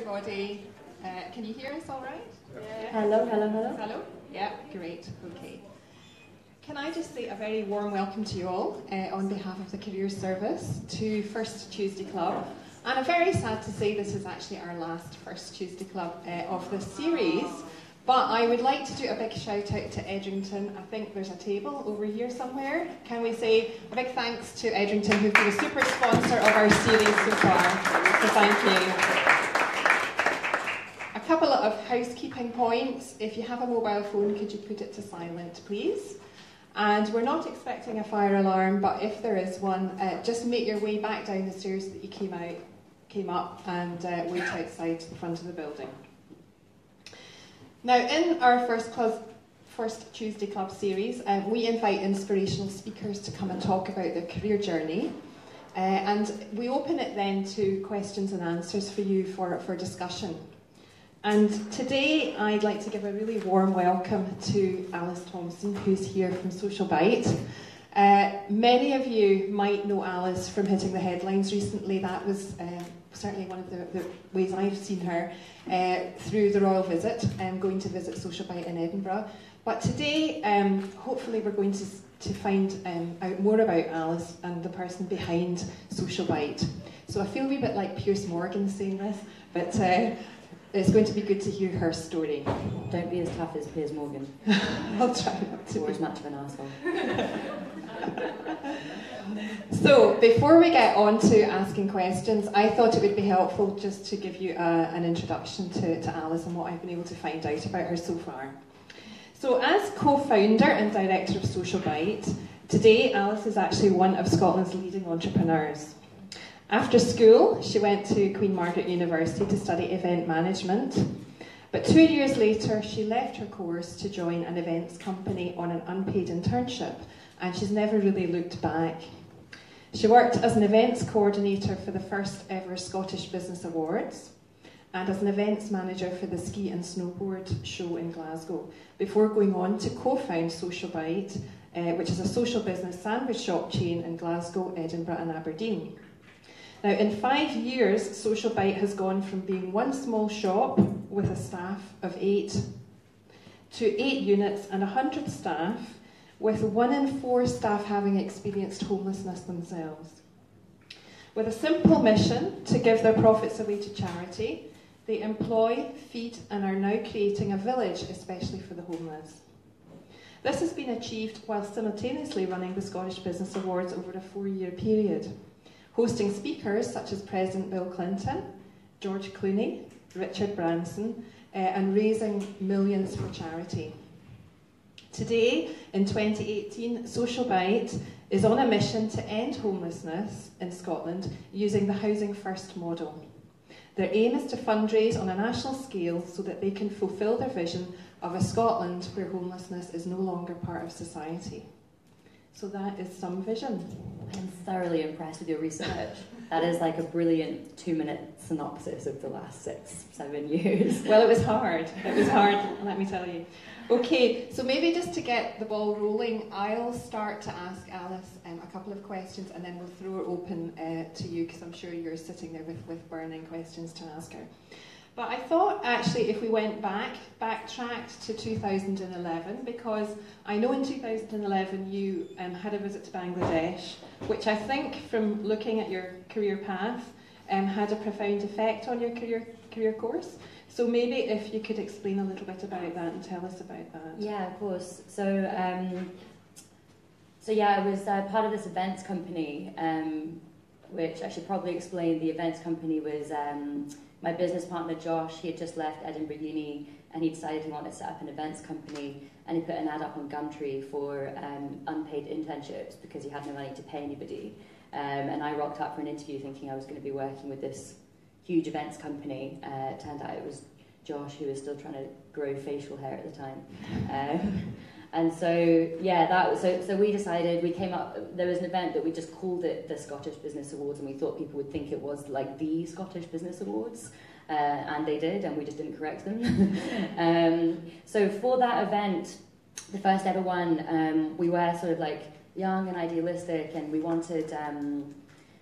everybody. Uh, can you hear us all right? Yeah. Hello, hello, hello. Hello? Yeah, great. Okay. Can I just say a very warm welcome to you all uh, on behalf of the Career Service to First Tuesday Club. And I'm very sad to say this is actually our last First Tuesday Club uh, of this series. But I would like to do a big shout out to Edrington. I think there's a table over here somewhere. Can we say a big thanks to Edrington, who've been a super sponsor of our series so far. So thank you. Of housekeeping points. If you have a mobile phone, could you put it to silent, please? And we're not expecting a fire alarm, but if there is one, uh, just make your way back down the stairs that you came out, came up, and uh, wait outside the front of the building. Now, in our first club, First Tuesday Club series, uh, we invite inspirational speakers to come and talk about their career journey. Uh, and we open it then to questions and answers for you for, for discussion. And today I'd like to give a really warm welcome to Alice Thompson, who's here from Social Bite. Uh, many of you might know Alice from hitting the headlines recently. That was uh, certainly one of the, the, ways I've seen her uh, through the Royal Visit, um, going to visit Social Bite in Edinburgh. But today, um, hopefully, we're going to, to find um, out more about Alice and the person behind Social Bite. So I feel a wee bit like Piers Morgan saying this, but uh, it's going to be good to hear her story. Don't be as tough as Piers Morgan. I'll try not to. Or as much of an asshole. so, before we get on to asking questions, I thought it would be helpful just to give you a, uh, an introduction to, to Alice and what I've been able to find out about her so far. So, as co founder and director of Social Bite, today Alice is actually one of Scotland's leading entrepreneurs. After school, she went to Queen Margaret University to study event management. But two years later, she left her course to join an events company on an unpaid internship, and she's never really looked back. She worked as an events coordinator for the first ever Scottish Business Awards and as an events manager for the ski and snowboard show in Glasgow, before going on to co found Social Bite, uh, which is a social business sandwich shop chain in Glasgow, Edinburgh, and Aberdeen. Now, in five years, Social Bite has gone from being one small shop with a staff of eight to eight units and 100 staff, with one in four staff having experienced homelessness themselves. With a simple mission to give their profits away to charity, they employ, feed, and are now creating a village especially for the homeless. This has been achieved while simultaneously running the Scottish Business Awards over a four year period hosting speakers such as President Bill Clinton, George Clooney, Richard Branson, uh, and raising millions for charity. Today, in 2018, Social Bite is on a mission to end homelessness in Scotland using the Housing First model. Their aim is to fundraise on a national scale so that they can fulfil their vision of a Scotland where homelessness is no longer part of society. So that is some vision. Thoroughly impressed with your research. That is like a brilliant two minute synopsis of the last six, seven years. Well, it was hard. It was hard, let me tell you. Okay, so maybe just to get the ball rolling, I'll start to ask Alice um, a couple of questions and then we'll throw it open uh, to you because I'm sure you're sitting there with, with burning questions to ask her. But I thought actually if we went back, backtracked to 2011, because I know in 2011 you um, had a visit to Bangladesh, which I think from looking at your career path um, had a profound effect on your career, career course. So maybe if you could explain a little bit about that and tell us about that. Yeah, of course. So, um, so yeah, I was uh, part of this events company, um, which I should probably explain. The events company was um, my business partner Josh, he had just left Edinburgh Uni and he decided he wanted to set up an events company and he put an ad up on Gumtree for um, unpaid internships because he had no money to pay anybody. Um, and I rocked up for an interview thinking I was going to be working with this huge events company. Uh, turned out it was Josh who was still trying to grow facial hair at the time. Um, and so, yeah, that so, so we decided, we came up, there was an event that we just called it the Scottish Business Awards, and we thought people would think it was like the Scottish Business Awards. Uh, and they did, and we just didn't correct them. um, so for that event, the first ever one, um, we were sort of like young and idealistic, and we wanted um,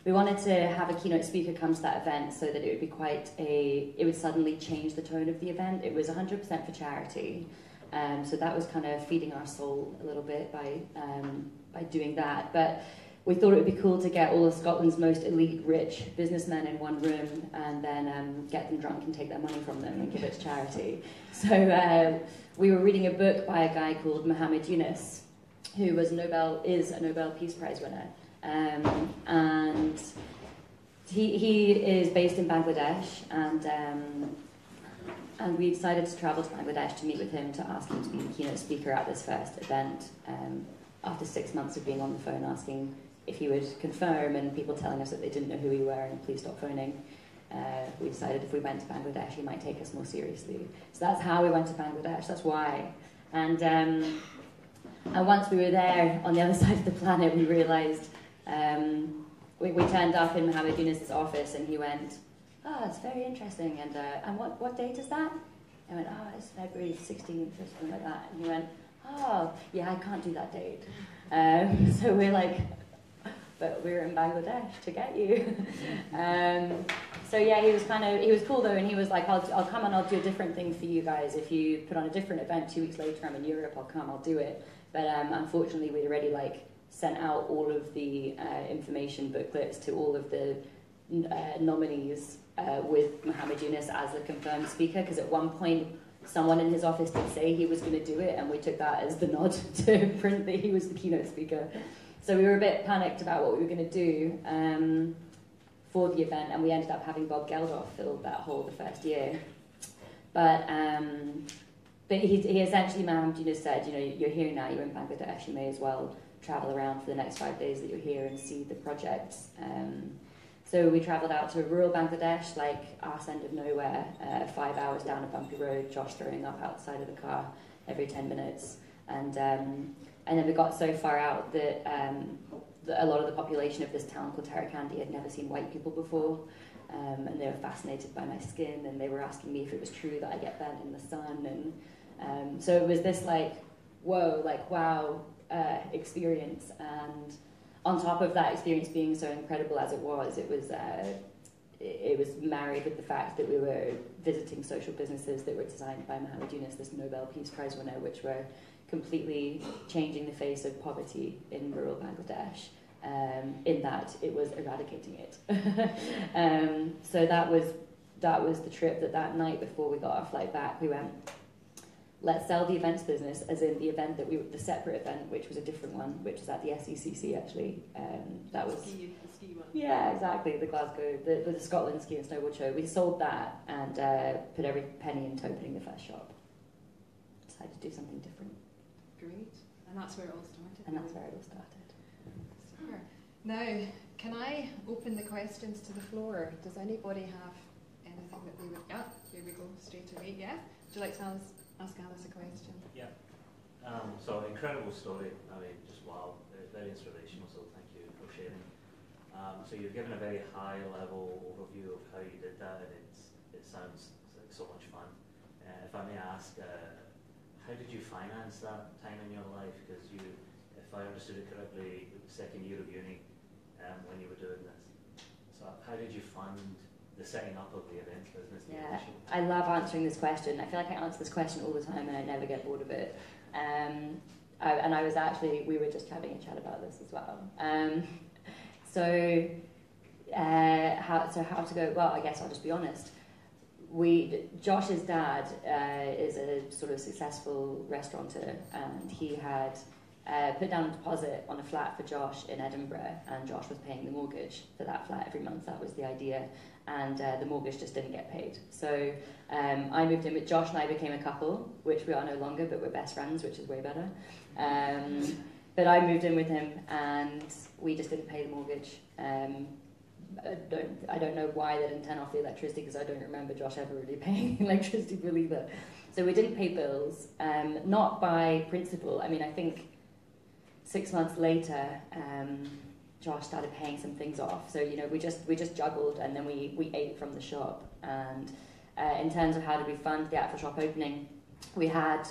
we wanted to have a keynote speaker come to that event so that it would be quite a, it would suddenly change the tone of the event. It was 100% for charity. Um, so that was kind of feeding our soul a little bit by, um, by doing that. But we thought it would be cool to get all of Scotland's most elite, rich businessmen in one room and then um, get them drunk and take their money from them and give it to charity. So uh, we were reading a book by a guy called Muhammad Yunus, who was Nobel is a Nobel Peace Prize winner, um, and he he is based in Bangladesh, and um, and we decided to travel to Bangladesh to meet with him to ask him to be the keynote speaker at this first event. Um, after six months of being on the phone asking if he would confirm, and people telling us that they didn't know who we were and please stop phoning. Uh, we decided if we went to Bangladesh, he might take us more seriously. So that's how we went to Bangladesh. That's why. And um, and once we were there on the other side of the planet, we realised um, we, we turned up in Muhammad Yunus's office, and he went, "Oh, it's very interesting." And uh, and what what date is that? I went, "Oh, it's February 16th or something like that." And he went, "Oh, yeah, I can't do that date." Um, so we're like, but we are in Bangladesh to get you. um, so yeah, he was kind of he was cool though, and he was like, I'll, I'll come and I'll do a different thing for you guys. If you put on a different event two weeks later, I'm in Europe, I'll come, I'll do it. But um, unfortunately, we'd already like sent out all of the uh, information booklets to all of the uh, nominees uh, with Muhammad Yunus as the confirmed speaker, because at one point someone in his office did say he was going to do it, and we took that as the nod to print that he was the keynote speaker. So we were a bit panicked about what we were going to do um, for the event, and we ended up having Bob Geldof fill that hole the first year. But um, but he, he essentially, Muhammad Yunus said, you know, you're here now, you're in Bangladesh, you may as well travel around for the next five days that you're here and see the projects. Um, so we travelled out to rural Bangladesh, like arse end of nowhere, uh, five hours down a bumpy road, Josh throwing up outside of the car every 10 minutes. And um, and then we got so far out that, um, that a lot of the population of this town called Tarakandi had never seen white people before. Um, and they were fascinated by my skin, and they were asking me if it was true that I get burnt in the sun. And um, so it was this like, whoa, like wow uh, experience. And on top of that experience being so incredible as it was, it was. Uh, it was married with the fact that we were visiting social businesses that were designed by Muhammad Yunus, this Nobel Peace Prize winner, which were completely changing the face of poverty in rural Bangladesh. Um, in that it was eradicating it. um, so that was that was the trip. That that night before we got our flight back, we went. Let's sell the events business, as in the event that we the separate event, which was a different one, which was at the SECC actually. Um, that was ski, ski one. Yeah, exactly. The Glasgow, the, the Scotland Ski and Snowboard Show. We sold that and uh, put every penny into opening the first shop. Decided to do something different. Great. And that's where it all started. And that's where it all started. Super. Now, can I open the questions to the floor? Does anybody have anything that they would... Yeah, here we go, straight away. Yeah? Would you like to ask, ask Alice a question? Yeah. Um, so, incredible story. I mean, just wow. Very inspirational, so thank you for sharing. Um, so you've given a very high level overview of how you did that, and it's, it sounds like so much fun. Uh, if I may ask, uh, how did you finance that time in your life? Because you, if I understood it correctly, second year of uni um, when you were doing this. So how did you fund the setting up of the events business? Yeah, I love answering this question. I feel like I answer this question all the time and I never get bored of it. Um, I, and I was actually, we were just having a chat about this as well. Um, so, uh, how, so how to go, well, I guess I'll just be honest we Josh's dad uh, is a sort of successful restaurateur, and he had uh, put down a deposit on a flat for Josh in Edinburgh, and Josh was paying the mortgage for that flat every month. That was the idea, and uh, the mortgage just didn't get paid. So um, I moved in with Josh, and I became a couple, which we are no longer, but we're best friends, which is way better. Um, but I moved in with him, and we just didn't pay the mortgage. Um, I don't, I don't know why they didn't turn off the electricity because I don't remember Josh ever really paying electricity bill either. So we didn't pay bills, um, not by principle. I mean, I think six months later, um, Josh started paying some things off. So you know, we just we just juggled, and then we we ate from the shop. And uh, in terms of how did we fund the actual shop opening, we had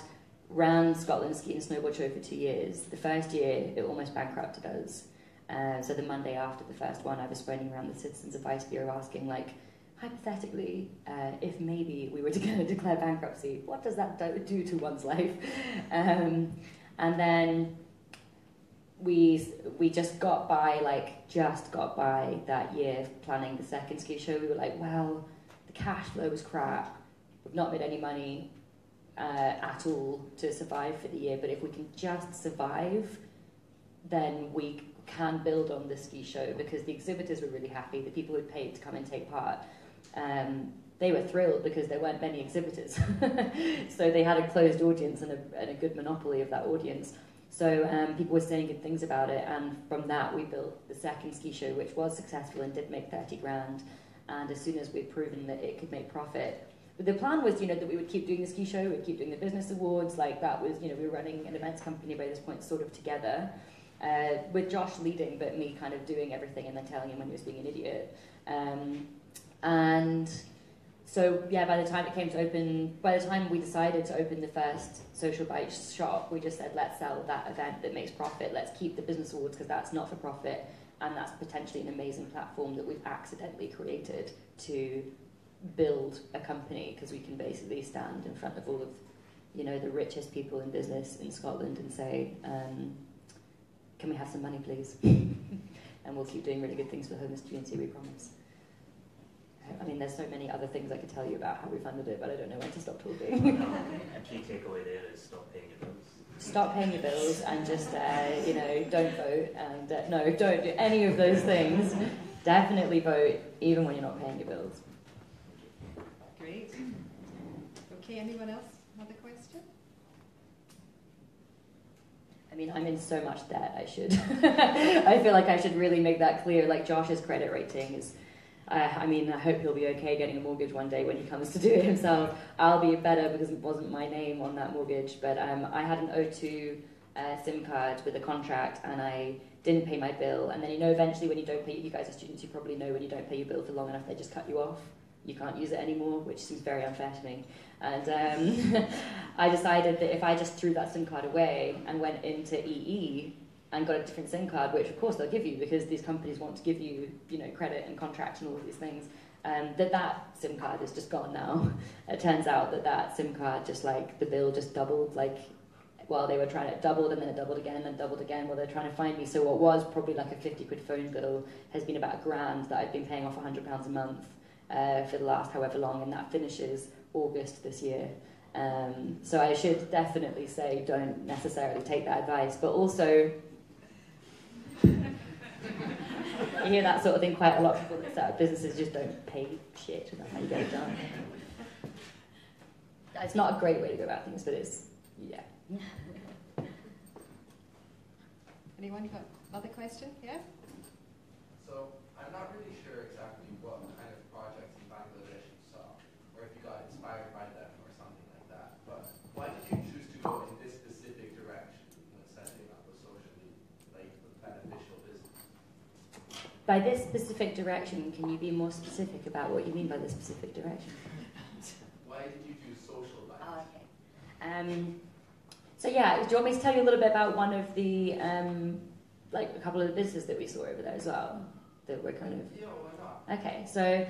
ran Scotland Ski and Snowboard Show for two years. The first year, it almost bankrupted us Uh, so the Monday after the first one, I was phoning around the Citizens Advice Bureau asking, like, hypothetically, uh, if maybe we were to go declare bankruptcy, what does that do to one's life? Um, and then we we just got by, like, just got by that year planning the second ski show. We were like, well, the cash flow was crap. We've not made any money uh, at all to survive for the year. But if we can just survive, then we can build on the ski show because the exhibitors were really happy. The people who paid to come and take part, um, they were thrilled because there weren't many exhibitors. so they had a closed audience and a, and a good monopoly of that audience. So um, people were saying good things about it, and from that we built the second ski show, which was successful and did make 30 grand. And as soon as we'd proven that it could make profit, but the plan was, you know, that we would keep doing the ski show, we'd keep doing the business awards, like that was, you know, we were running an events company by this point, sort of together, uh, with Josh leading, but me kind of doing everything and then telling him when he was being an idiot. Um, and so, yeah, by the time it came to open, by the time we decided to open the first Social Bite's shop, we just said, let's sell that event that makes profit, let's keep the business awards because that's not for profit, and that's potentially an amazing platform that we've accidentally created to build a company because we can basically stand in front of all of you know the richest people in business in Scotland and say um, can we have some money please? And we'll keep doing really good things for the homeless community we promise I mean there's so many other things I could tell you about how we funded it but I don't know when to stop talking a key takeaway there is stop paying your bills stop paying your bills and just uh, you know don't vote and uh, no don't do any of those things definitely vote even when you're not paying your bills Great. Okay, anyone else? Another question? I mean, I'm in so much debt, I should. I feel like I should really make that clear. Like, Josh's credit rating is. Uh, I mean, I hope he'll be okay getting a mortgage one day when he comes to do it himself. I'll be better because it wasn't my name on that mortgage. But um, I had an O2 uh, SIM card with a contract and I didn't pay my bill. And then, you know, eventually when you don't pay, you guys are students, you probably know when you don't pay your bill for long enough, they just cut you off you can't use it anymore, which seems very unfair to me. And um, I decided that if I just threw that SIM card away and went into EE and got a different SIM card, which of course they'll give you because these companies want to give you, you know, credit and contract and all of these things, um, that that SIM card is just gone now. It turns out that that SIM card just like the bill just doubled, like while they were trying to doubled and then it doubled again and doubled again while they're trying to find me. So what was probably like a 50 quid phone bill has been about a grand that I've been paying off 100 pounds a month uh, for the last however long, and that finishes August this year. Um, so I should definitely say don't necessarily take that advice, but also you hear that sort of thing quite a lot. People that set up businesses just don't pay shit, and that's how you get it done. It's not a great way to go about things, but it's yeah. Anyone got another question? Yeah. So I'm not really sure exactly what kind of projects in Bangladesh you saw, or if you got inspired by them or something like that. But why did you choose to go in this specific direction when setting up a socially like beneficial business? By this specific direction, can you be more specific about what you mean by this specific direction? Why did you do social life? Oh, okay. Um, so yeah, do you want me to tell you a little bit about one of the, um, like a couple of the businesses that we saw over there as well? That were kind of... Yeah, why not? Okay, so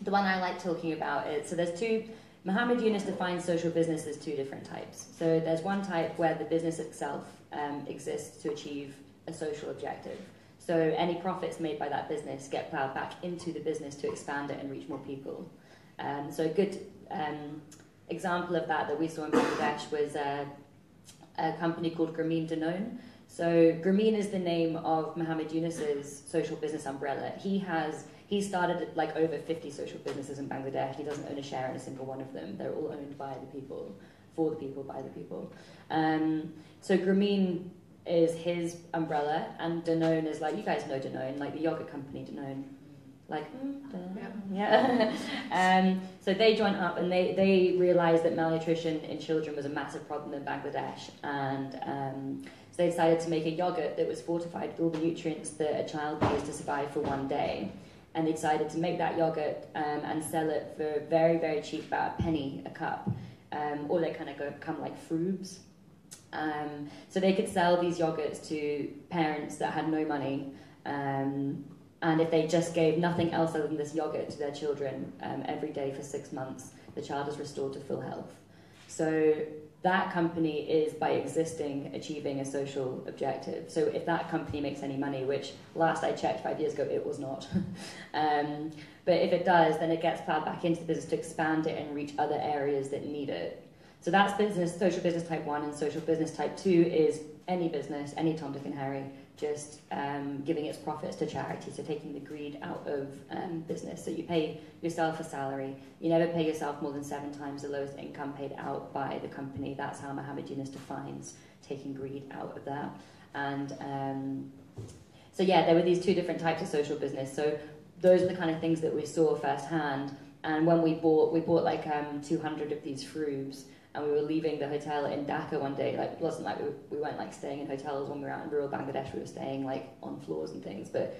the one I like talking about is, so there's two, Muhammad Yunus defines social business as two different types. So there's one type where the business itself um, exists to achieve a social objective. So any profits made by that business get plowed back into the business to expand it and reach more people. Um, so a good um, example of that that we saw in Bangladesh was uh, a company called Grameen Danone. So Grameen is the name of Muhammad Yunus's social business umbrella. He has he started like over 50 social businesses in Bangladesh. He doesn't own a share in a single one of them. They're all owned by the people, for the people, by the people. Um, so Grameen is his umbrella, and Danone is like you guys know Danone, like the yogurt company Danone. Like mm, yeah. um, so they joined up and they, they realized that malnutrition in children was a massive problem in Bangladesh and um, so they decided to make a yogurt that was fortified with all the nutrients that a child needs to survive for one day. And they decided to make that yogurt um, and sell it for very very cheap about a penny a cup. Um, or they kind of go, come like frubes Um, so they could sell these yogurts to parents that had no money. Um, and if they just gave nothing else other than this yogurt to their children um, every day for six months, the child is restored to full health. So that company is, by existing, achieving a social objective. So if that company makes any money, which last I checked five years ago, it was not. um, but if it does, then it gets plowed back into the business to expand it and reach other areas that need it. So that's business, social business type one, and social business type two is any business, any Tom, Dick, and Harry, just um, giving its profits to charity, so taking the greed out of um, business. So you pay yourself a salary, you never pay yourself more than seven times the lowest income paid out by the company. That's how Muhammad Yunus defines taking greed out of that. And um, so, yeah, there were these two different types of social business. So those are the kind of things that we saw firsthand. And when we bought, we bought like um, 200 of these frubes and we were leaving the hotel in Dhaka one day. Like it wasn't like we, we weren't like staying in hotels when we were out in rural Bangladesh. We were staying like on floors and things. But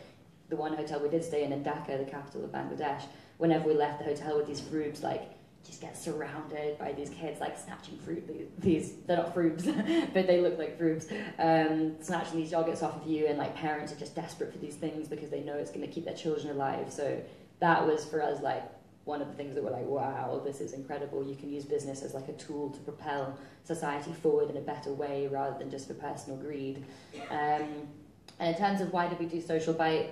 the one hotel we did stay in in Dhaka, the capital of Bangladesh, whenever we left the hotel with these frubes, like just get surrounded by these kids like snatching fruit. These they're not frubes, but they look like frubes. Um, snatching these yogurts off of you, and like parents are just desperate for these things because they know it's going to keep their children alive. So that was for us like one of the things that we're like, wow, this is incredible. You can use business as like a tool to propel society forward in a better way rather than just for personal greed. Um, and in terms of why did we do Social Bite,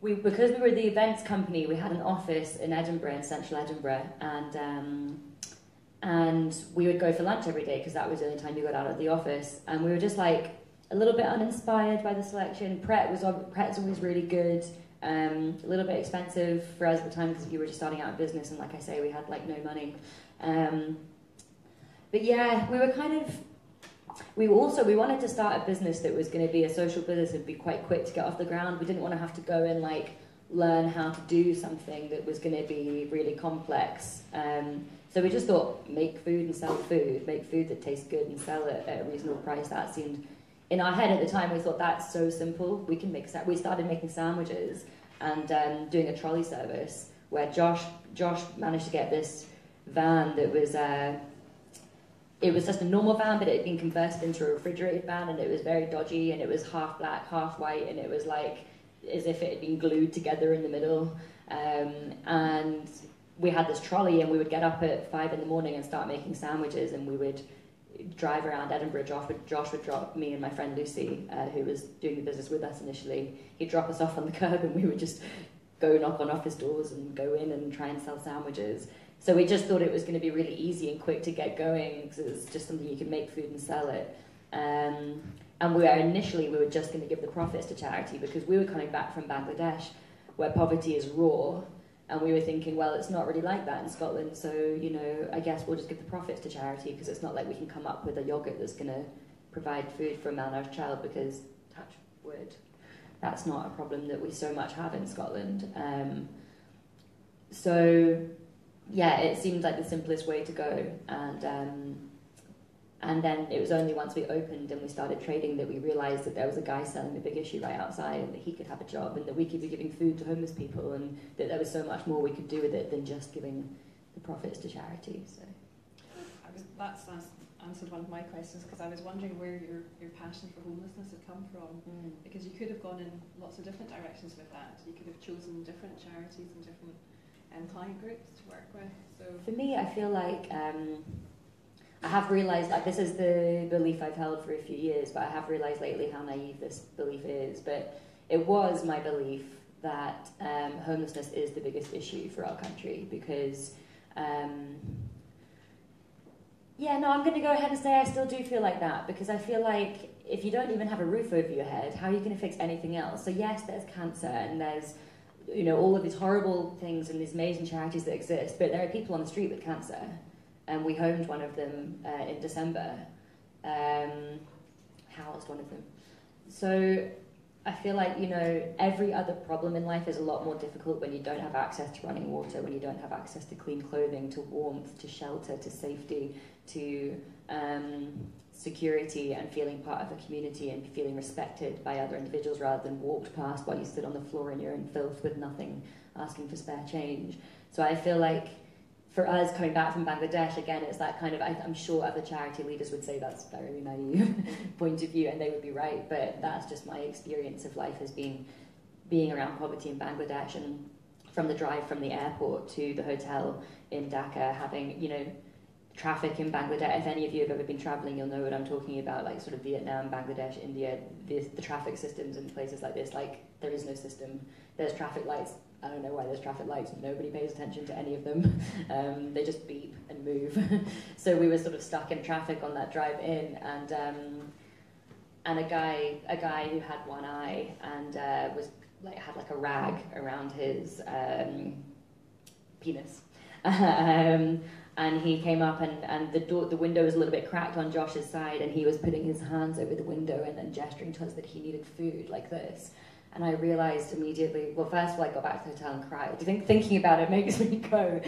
we because we were the events company, we had an office in Edinburgh, in central Edinburgh, and um, and we would go for lunch every day because that was the only time you got out of the office, and we were just like a little bit uninspired by the selection. Pret was Pret's always really good. Um, a little bit expensive for us at the time because we were just starting out in business, and like I say, we had like no money. Um, but yeah, we were kind of. We also we wanted to start a business that was going to be a social business and be quite quick to get off the ground. We didn't want to have to go and like learn how to do something that was going to be really complex. Um, so we just thought, make food and sell food, make food that tastes good and sell it at a reasonable price. That seemed in our head at the time, we thought that's so simple. We can make. We started making sandwiches and um, doing a trolley service where Josh Josh managed to get this van that was. Uh, it was just a normal van, but it had been converted into a refrigerated van, and it was very dodgy, and it was half black, half white, and it was like as if it had been glued together in the middle. Um, and we had this trolley, and we would get up at five in the morning and start making sandwiches, and we would drive around Edinburgh. Josh would, Josh would drop me and my friend Lucy, uh, who was doing the business with us initially. He'd drop us off on the curb, and we would just go knock on office doors and go in and try and sell sandwiches. So we just thought it was going to be really easy and quick to get going because it was just something you could make food and sell it. Um, and we were initially we were just going to give the profits to charity because we were coming back from Bangladesh, where poverty is raw, and we were thinking, well, it's not really like that in Scotland, so, you know, I guess we'll just give the profits to charity because it's not like we can come up with a yogurt that's going to provide food for a malnourished child because, touch wood, that's not a problem that we so much have in Scotland. Um, so, yeah, it seemed like the simplest way to go. And um, and then it was only once we opened and we started trading that we realised that there was a guy selling the big issue right outside and that he could have a job and that we could be giving food to homeless people and that there was so much more we could do with it than just giving the profits to charity. So. Was, that's, that's answered one of my questions because I was wondering where your, your passion for homelessness had come from mm. because you could have gone in lots of different directions with that. You could have chosen different charities and different um, client groups to work with. So For me, I feel like... Um, I have realised that this is the belief I've held for a few years, but I have realised lately how naive this belief is. But it was my belief that um, homelessness is the biggest issue for our country because, um, yeah, no, I'm going to go ahead and say I still do feel like that because I feel like if you don't even have a roof over your head, how are you going to fix anything else? So, yes, there's cancer and there's you know all of these horrible things and these amazing charities that exist, but there are people on the street with cancer and we homed one of them uh, in December. Um, housed one of them. So I feel like you know every other problem in life is a lot more difficult when you don't have access to running water, when you don't have access to clean clothing, to warmth, to shelter, to safety, to um, security, and feeling part of a community and feeling respected by other individuals rather than walked past while you sit on the floor in your own filth with nothing, asking for spare change. So I feel like for us coming back from Bangladesh, again, it's that kind of, I, am sure other charity leaders would say that's very naive point of view, and they would be right, but that's just my experience of life has been being around poverty in Bangladesh and from the drive from the airport to the hotel in Dhaka, having, you know, traffic in Bangladesh. If any of you have ever been traveling, you'll know what I'm talking about, like sort of Vietnam, Bangladesh, India, the, the traffic systems in places like this, like there is no system. There's traffic lights. I don't know why there's traffic lights. Nobody pays attention to any of them. Um, they just beep and move. so we were sort of stuck in traffic on that drive in, and um, and a guy a guy who had one eye and uh, was like had like a rag around his um, penis. um, and he came up and, and the door the window was a little bit cracked on Josh's side and he was putting his hands over the window and, and gesturing to us that he needed food like this. And I realized immediately, well, first of all, I got back to the hotel and cried. I think thinking about it makes me go.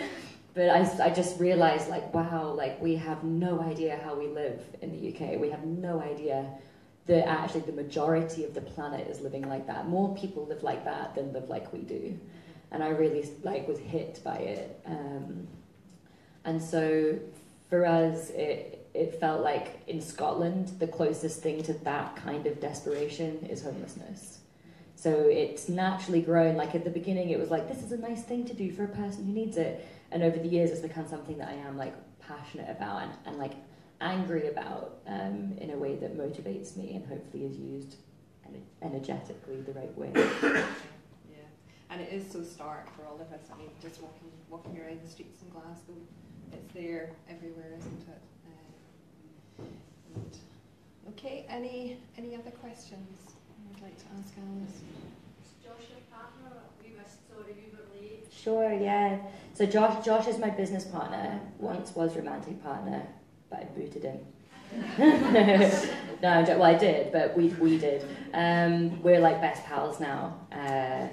But I, I just realized, like, wow, like, we have no idea how we live in the UK. We have no idea that actually the majority of the planet is living like that. More people live like that than live like we do. And I really, like, was hit by it. Um, and so for us, it, it felt like in Scotland, the closest thing to that kind of desperation is homelessness. So it's naturally grown. Like at the beginning, it was like, this is a nice thing to do for a person who needs it. And over the years, it's become something that I am like passionate about and, and like angry about um, in a way that motivates me and hopefully is used energetically the right way. yeah, and it is so stark for all of us. I mean, just walking walking around the streets in Glasgow it's there everywhere, isn't it? Uh, okay, any any other questions like to ask Alice? Josh your partner? We sorry we were late. Sure, yeah. So Josh Josh is my business partner, once was romantic partner, but I booted him. no, well I did, but we we did. Um, we're like best pals now. Uh,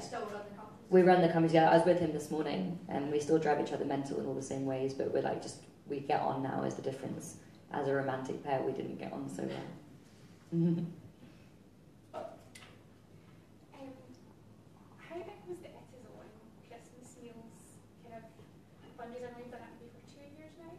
we run the company together. I was with him this morning, and we still drive each other mental in all the same ways, but we're like just we get on now is the difference. As a romantic pair, we didn't get on so well. um, how big was the It Is On Christmas meals kind of fundraiser? We've done it for two years now.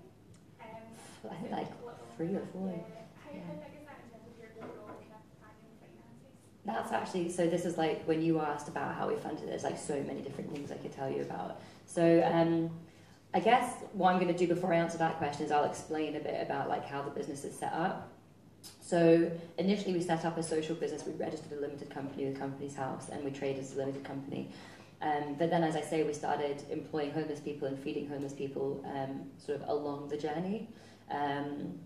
Um, I think like three or four. Yeah. How, how big is that in terms of your overall kind of annual finances? That's actually so. This is like when you asked about how we funded it. There's like so many different things I could tell you about. So um, I guess what I'm going to do before I answer that question is I'll explain a bit about like how the business is set up. So initially we set up a social business. We registered a limited company with Companies House, and we traded as a limited company. Um, but then, as I say, we started employing homeless people and feeding homeless people um, sort of along the journey. Um,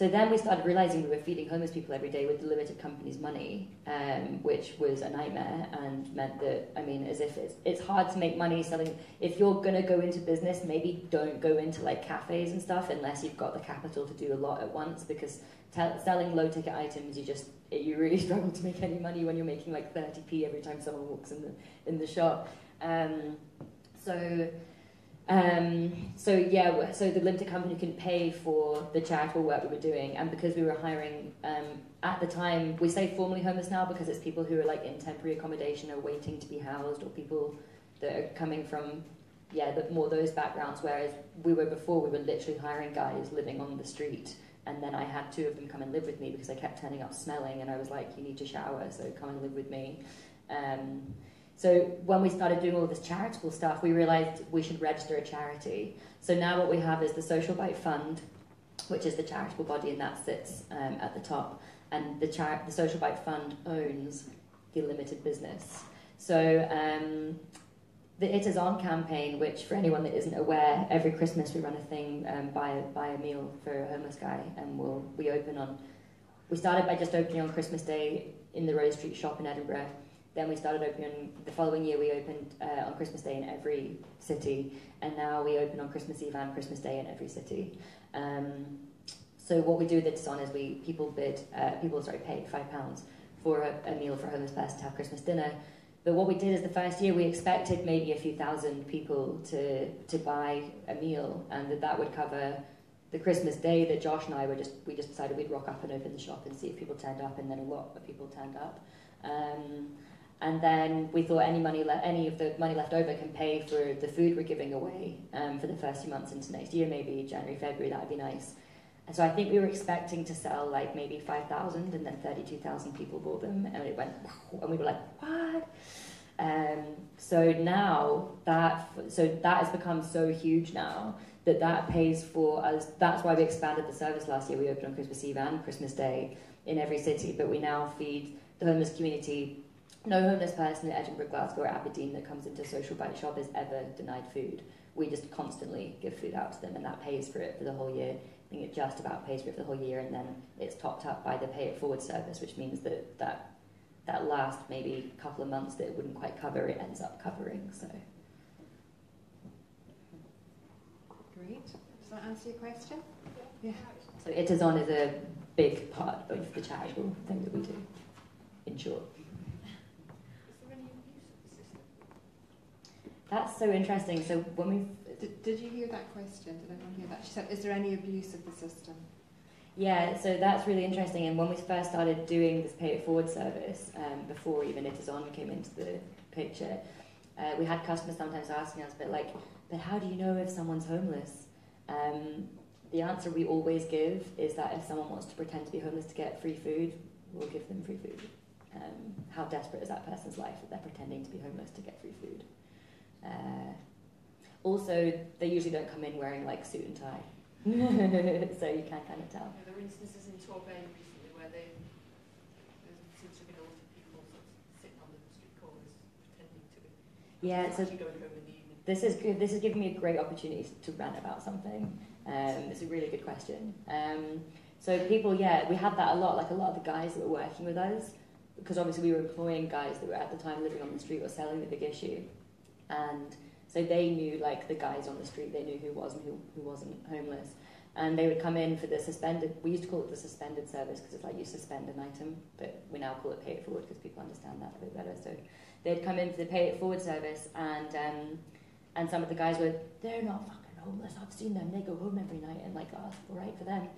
so then we started realizing we were feeding homeless people every day with the limited company's money, um, which was a nightmare and meant that, I mean, as if it's, it's hard to make money selling. If you're going to go into business, maybe don't go into like cafes and stuff unless you've got the capital to do a lot at once because selling low ticket items, you just, you really struggle to make any money when you're making like 30p every time someone walks in the, in the shop. Um, so um, so yeah, so the limited company can pay for the charitable work we were doing, and because we were hiring um, at the time, we say formally homeless now because it's people who are like in temporary accommodation or waiting to be housed, or people that are coming from yeah, the, more those backgrounds. Whereas we were before, we were literally hiring guys living on the street, and then I had two of them come and live with me because I kept turning up smelling, and I was like, you need to shower, so come and live with me. Um, so when we started doing all this charitable stuff, we realized we should register a charity. So now what we have is the Social Bite Fund, which is the charitable body, and that sits um, at the top. And the, char- the Social Bite Fund owns the limited business. So um, the It Is On campaign, which for anyone that isn't aware, every Christmas we run a thing, um, buy, a, buy a meal for a homeless guy, and we'll, we open on. We started by just opening on Christmas Day in the Rose Street shop in Edinburgh then we started opening, the following year we opened uh, on Christmas Day in every city, and now we open on Christmas Eve and Christmas Day in every city. Um, so what we do with It Is On is we, people bid, uh, people, sorry, pay five pounds for a, a meal for a homeless person to have Christmas dinner. But what we did is the first year we expected maybe a few thousand people to, to buy a meal, and that that would cover the Christmas day that Josh and I were just, we just decided we'd rock up and open the shop and see if people turned up, and then a lot of people turned up. Um, And then we thought any money, any of the money left over can pay for the food we're giving away um, for the first few months into next year, maybe January, February. That would be nice. And so I think we were expecting to sell like maybe 5,000 and then 32,000 people bought them and it went, and we were like, what? Um, so now that, so that has become so huge now that that pays for us. That's why we expanded the service last year. We opened on Christmas Eve and Christmas Day in every city, but we now feed the homeless community. No homeless person in Edinburgh, Glasgow, or Aberdeen that comes into a social bite shop is ever denied food. We just constantly give food out to them, and that pays for it for the whole year. I think it just about pays for it for the whole year, and then it's topped up by the pay it forward service, which means that that that last maybe couple of months that it wouldn't quite cover, it ends up covering. So Great. Does that answer your question? Yeah. so it is on is a big part of the charitable thing that we do. In short, Is there any abuse of the system? That's so interesting. So when we Did, did you hear that question? Did everyone hear that? She said, is there any abuse of the system? Yeah, so that's really interesting. And when we first started doing this pay it forward service, um, before even It Is On came into the picture, uh, we had customers sometimes asking us, but like, but how do you know if someone's homeless? Um, the answer we always give is that if someone wants to pretend to be homeless to get free food, we'll give them free food. Um, how desperate is that person's life that they're pretending to be homeless to get free food? Uh, also, they usually don't come in wearing like suit and tie. so you can kind of tell. Yeah, there were instances in Torbay recently where they, there seems to have been a lot of people sort of sitting on the street corners pretending to be Yeah, so going home in the evening. this is good. This has given me a great opportunity to rant about something. Um, it's a really good question. Um, so people, yeah, we had that a lot. Like a lot of the guys that were working with us, because obviously we were employing guys that were at the time living on the street or selling the big issue, and so they knew like the guys on the street. They knew who was and who, who wasn't homeless. And they would come in for the suspended. We used to call it the suspended service because it's like you suspend an item, but we now call it pay it forward because people understand that a bit better. So they'd come in for the pay it forward service, and um, and some of the guys were they're not fucking homeless. I've seen them. They go home every night, and like, oh, all right for them.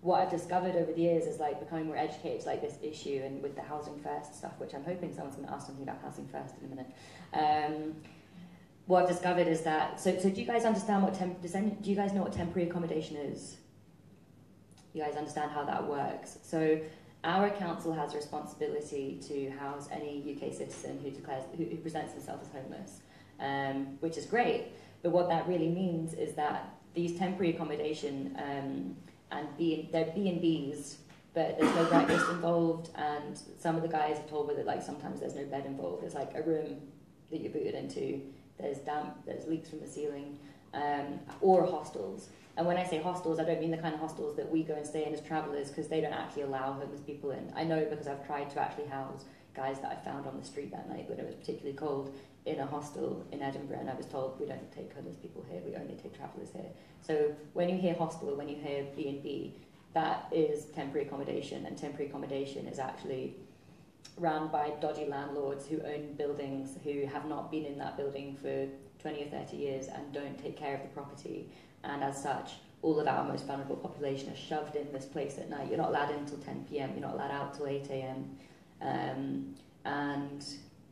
What I've discovered over the years is like becoming more educated, like this issue, and with the housing first stuff, which I'm hoping someone's going to ask something about housing first in a minute. Um, what I've discovered is that so so do you guys understand what temp, does any, do you guys know what temporary accommodation is? You guys understand how that works? So our council has a responsibility to house any UK citizen who declares who, who presents themselves as homeless, um, which is great. But what that really means is that these temporary accommodation um, and B they're B and B's, but there's no breakfast involved, and some of the guys have told me that like sometimes there's no bed involved. It's like a room that you're booted into. There's damp, there's leaks from the ceiling, um, or hostels. And when I say hostels, I don't mean the kind of hostels that we go and stay in as travellers because they don't actually allow homeless people in. I know because I've tried to actually house guys that I found on the street that night when it was particularly cold in a hostel in Edinburgh, and I was told we don't take homeless people here, we only take travellers here. So when you hear hostel or when you hear B and B, that is temporary accommodation, and temporary accommodation is actually run by dodgy landlords who own buildings who have not been in that building for 20 or 30 years and don't take care of the property. And as such, all of our most vulnerable population are shoved in this place at night. You're not allowed in until 10 p.m. You're not allowed out till 8 a.m. Um, and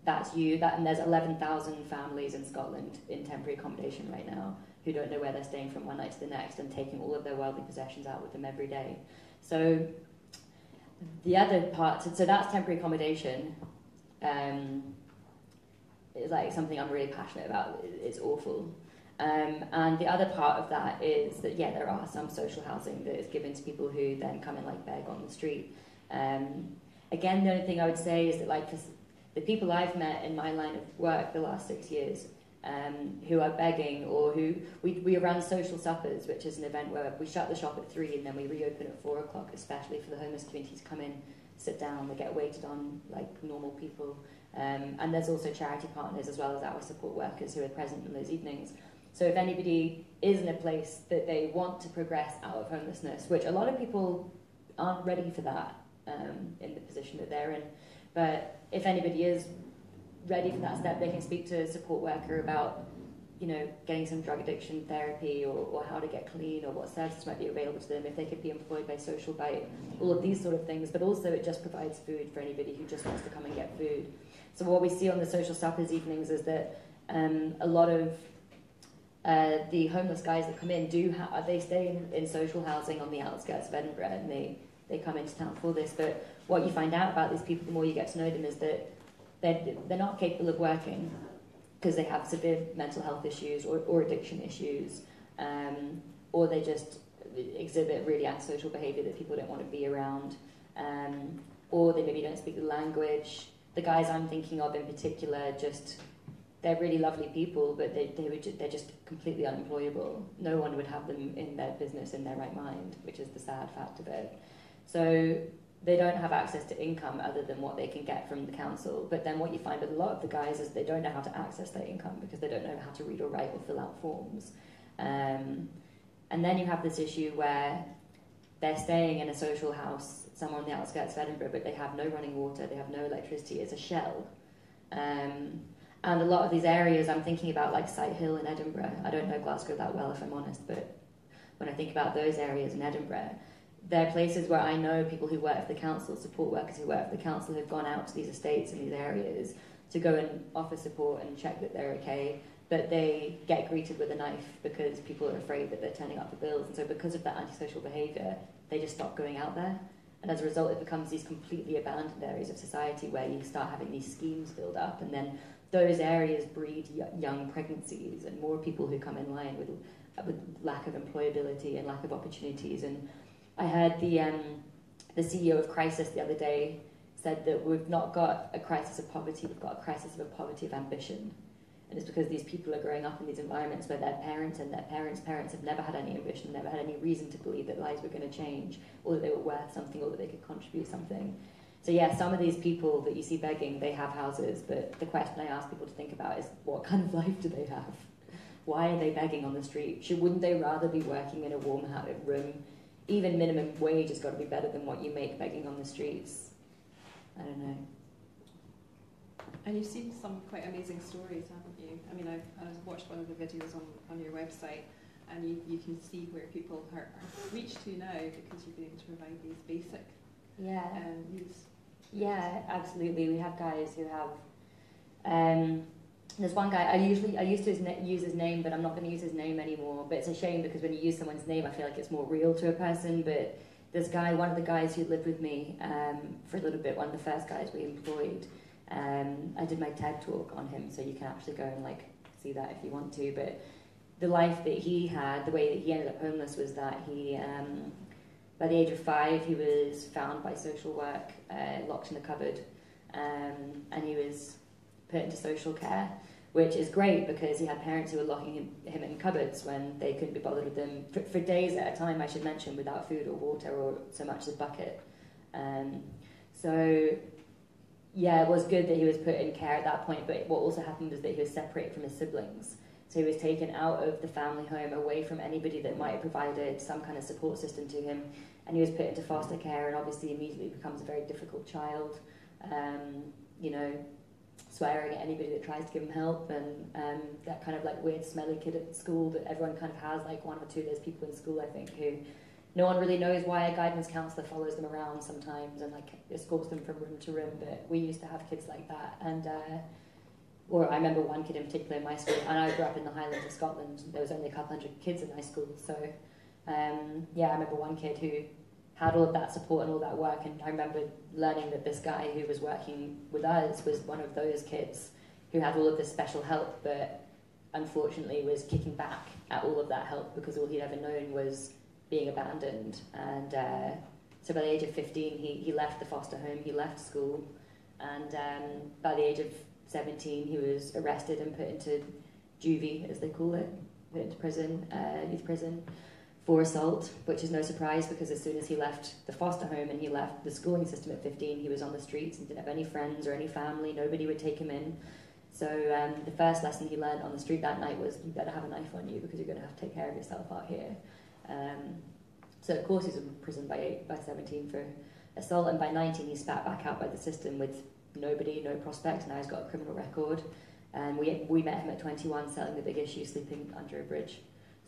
that's you. That and there's 11,000 families in Scotland in temporary accommodation right now who don't know where they're staying from one night to the next and taking all of their worldly possessions out with them every day. So the other part, so, that's temporary accommodation. Um, is like something I'm really passionate about. It's awful. Um, and the other part of that is that yeah, there are some social housing that is given to people who then come and like beg on the street. Um, again, the only thing I would say is that like, the people I've met in my line of work the last six years um, who are begging or who we, we run social suppers, which is an event where we shut the shop at three and then we reopen at four o'clock, especially for the homeless community to come in, sit down, they get waited on like normal people. Um, and there's also charity partners as well as our support workers who are present in those evenings. So if anybody is in a place that they want to progress out of homelessness, which a lot of people aren't ready for that um, in the position that they're in, but if anybody is ready for that step, they can speak to a support worker about, you know, getting some drug addiction therapy or, or how to get clean or what services might be available to them, if they could be employed by Social Bite, all of these sort of things. But also it just provides food for anybody who just wants to come and get food. So what we see on the social suppers evenings is that um, a lot of uh, the homeless guys that come in do ha- they stay in, in social housing on the outskirts of Edinburgh and they, they come into town for this. But what you find out about these people the more you get to know them is that they're, they're not capable of working because they have severe mental health issues or, or addiction issues, um, or they just exhibit really antisocial behaviour that people don't want to be around, um, or they maybe don't speak the language. The guys I'm thinking of in particular just they're really lovely people, but they, they would ju- they're just completely unemployable. No one would have them in their business in their right mind, which is the sad fact of it. So they don't have access to income other than what they can get from the council. But then what you find with a lot of the guys is they don't know how to access their income because they don't know how to read or write or fill out forms. Um, and then you have this issue where they're staying in a social house somewhere on the outskirts of Edinburgh, but they have no running water, they have no electricity, it's a shell. Um, and a lot of these areas I'm thinking about, like Sighthill in Edinburgh, I don't know Glasgow that well if I'm honest, but when I think about those areas in Edinburgh, they're places where I know people who work for the council, support workers who work for the council, have gone out to these estates and these areas to go and offer support and check that they're okay. But they get greeted with a knife because people are afraid that they're turning up the bills. And so, because of that antisocial behaviour, they just stop going out there. And as a result, it becomes these completely abandoned areas of society where you start having these schemes build up. And then those areas breed young pregnancies and more people who come in line with, with lack of employability and lack of opportunities. And I heard the um, the CEO of Crisis the other day said that we've not got a crisis of poverty, we've got a crisis of a poverty of ambition. And it's because these people are growing up in these environments where their parents and their parents' parents have never had any ambition, never had any reason to believe that lives were going to change, or that they were worth something, or that they could contribute something. So yeah, some of these people that you see begging, they have houses, but the question I ask people to think about is what kind of life do they have? Why are they begging on the street? Should, wouldn't they rather be working in a warm room even minimum wage has got to be better than what you make begging on the streets. I don't know. And you've seen some quite amazing stories, haven't you? I mean, I've, I've watched one of the videos on, on your website, and you, you can see where people are, are reached to now because you've been able to provide these basic Yeah. um, needs. Yeah, absolutely. We have guys who have. Um, there's one guy I usually I used to use his name, but I'm not going to use his name anymore. But it's a shame because when you use someone's name, I feel like it's more real to a person. But this guy, one of the guys who lived with me um, for a little bit, one of the first guys we employed, um, I did my TED talk on him, so you can actually go and like see that if you want to. But the life that he had, the way that he ended up homeless, was that he, um, by the age of five, he was found by social work, uh, locked in a cupboard, um, and he was put into social care, which is great because he had parents who were locking him, him in cupboards when they couldn't be bothered with them for, for days at a time, I should mention, without food or water or so much as a bucket. Um, so, yeah, it was good that he was put in care at that point, but what also happened was that he was separated from his siblings. So he was taken out of the family home, away from anybody that might have provided some kind of support system to him, and he was put into foster care, and obviously immediately becomes a very difficult child. Um, you know, swearing at anybody that tries to give him help, and um, that kind of like weird, smelly kid at school that everyone kind of has, like one or two of those people in school, I think, who no one really knows why a guidance counsellor follows them around sometimes and like escorts them from room to room. But we used to have kids like that, and uh, or I remember one kid in particular in my school, and I grew up in the Highlands of Scotland. There was only a couple hundred kids in my school, so um, yeah, I remember one kid who had all of that support and all that work, and I remember learning that this guy who was working with us was one of those kids who had all of this special help, but unfortunately was kicking back at all of that help because all he'd ever known was being abandoned. And uh, so by the age of 15, he, he left the foster home, he left school, and um, by the age of 17, he was arrested and put into juvie, as they call it, put into prison, uh, youth prison, for assault, which is no surprise because as soon as he left the foster home and he left the schooling system at 15, he was on the streets and didn't have any friends or any family, nobody would take him in. So um, the first lesson he learned on the street that night was you better have a knife on you because you're going to have to take care of yourself out here. Um, so of course he's in prison by eight, by 17 for assault, and by 19 he's spat back out by the system with nobody, no prospects. Now he's got a criminal record. And we we met him at 21 selling the big issue, sleeping under a bridge.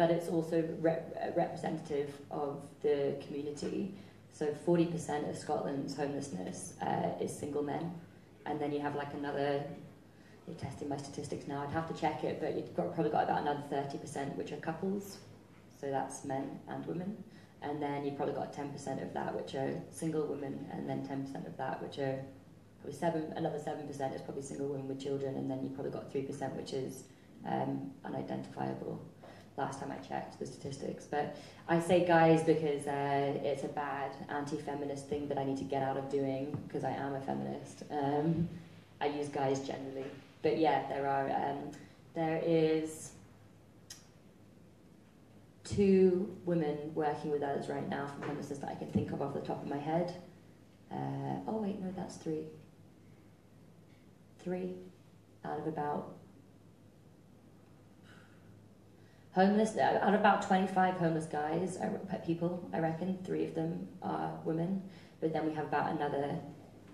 but it's also rep- uh, representative of the community. So 40% of Scotland's homelessness uh, is single men, and then you have like another. You're testing my statistics now. I'd have to check it, but you've got, probably got about another 30% which are couples. So that's men and women, and then you've probably got 10% of that which are single women, and then 10% of that which are probably seven, another seven percent is probably single women with children, and then you've probably got three percent which is um, unidentifiable. Last time I checked the statistics, but I say guys because uh, it's a bad anti-feminist thing that I need to get out of doing because I am a feminist. Um, I use guys generally, but yeah, there are um, there is two women working with us right now from homelessness that I can think of off the top of my head. Uh, oh wait, no, that's three three out of about homeless out of about 25 homeless guys people i reckon. Three of them are women. But then we have about another